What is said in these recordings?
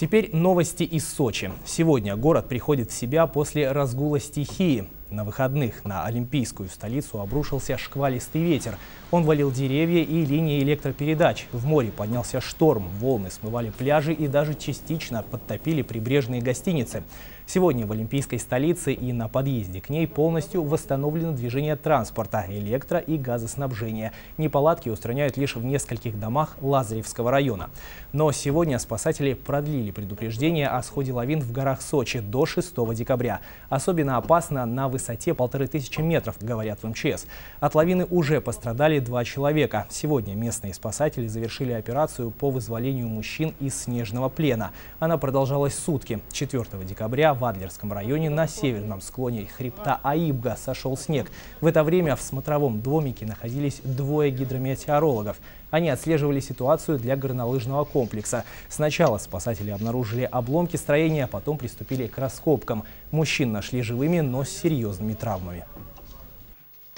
Теперь новости из Сочи. Сегодня город приходит в себя после разгула стихии. На выходных на Олимпийскую столицу обрушился шквалистый ветер. Он валил деревья и линии электропередач. В море поднялся шторм, волны смывали пляжи и даже частично подтопили прибрежные гостиницы. Сегодня в Олимпийской столице и на подъезде к ней полностью восстановлено движение транспорта, электро- и газоснабжения. Неполадки устраняют лишь в нескольких домах Лазаревского района. Но сегодня спасатели продлили предупреждение о сходе лавин в горах Сочи до 6 декабря. Особенно опасно на высоте полторы тысячи метров, говорят в МЧС. От лавины уже пострадали два человека. Сегодня местные спасатели завершили операцию по вызволению мужчин из снежного плена. Она продолжалась сутки. 4 декабря в Адлерском районе на северном склоне хребта Аибга сошел снег. В это время в смотровом домике находились двое гидрометеорологов. Они отслеживали ситуацию для горнолыжного комплекса. Сначала спасатели обнаружили обломки строения, а потом приступили к раскопкам. Мужчин нашли живыми, но с серьезными травмами.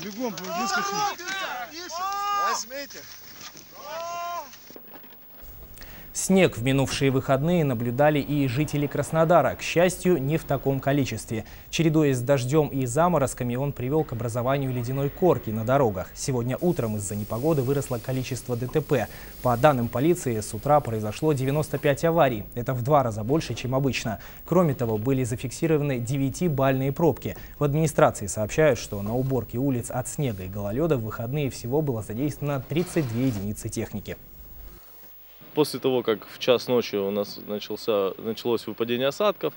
Бегом, Возьмите. Снег в минувшие выходные наблюдали и жители Краснодара. К счастью, не в таком количестве. Чередуясь с дождем и заморозками, он привел к образованию ледяной корки на дорогах. Сегодня утром из-за непогоды выросло количество ДТП. По данным полиции, с утра произошло 95 аварий. Это в два раза больше, чем обычно. Кроме того, были зафиксированы 9-бальные пробки. В администрации сообщают, что на уборке улиц от снега и гололеда в выходные всего было задействовано 32 единицы техники. После того, как в час ночи у нас начался, началось выпадение осадков,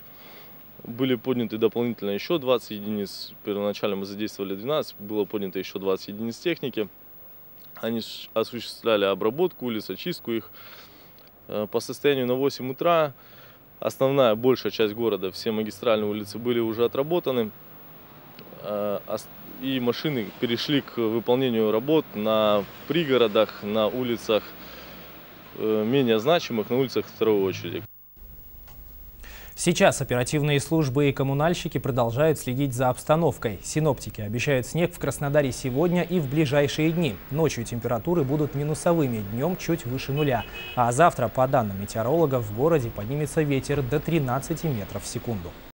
были подняты дополнительно еще 20 единиц. Первоначально мы задействовали 12, было поднято еще 20 единиц техники. Они осуществляли обработку улиц, очистку их. Э, по состоянию на 8 утра основная, большая часть города, все магистральные улицы были уже отработаны. Э, и машины перешли к выполнению работ на пригородах, на улицах менее значимых на улицах второй очереди. Сейчас оперативные службы и коммунальщики продолжают следить за обстановкой. Синоптики обещают снег в Краснодаре сегодня и в ближайшие дни. Ночью температуры будут минусовыми, днем чуть выше нуля. А завтра, по данным метеорологов, в городе поднимется ветер до 13 метров в секунду.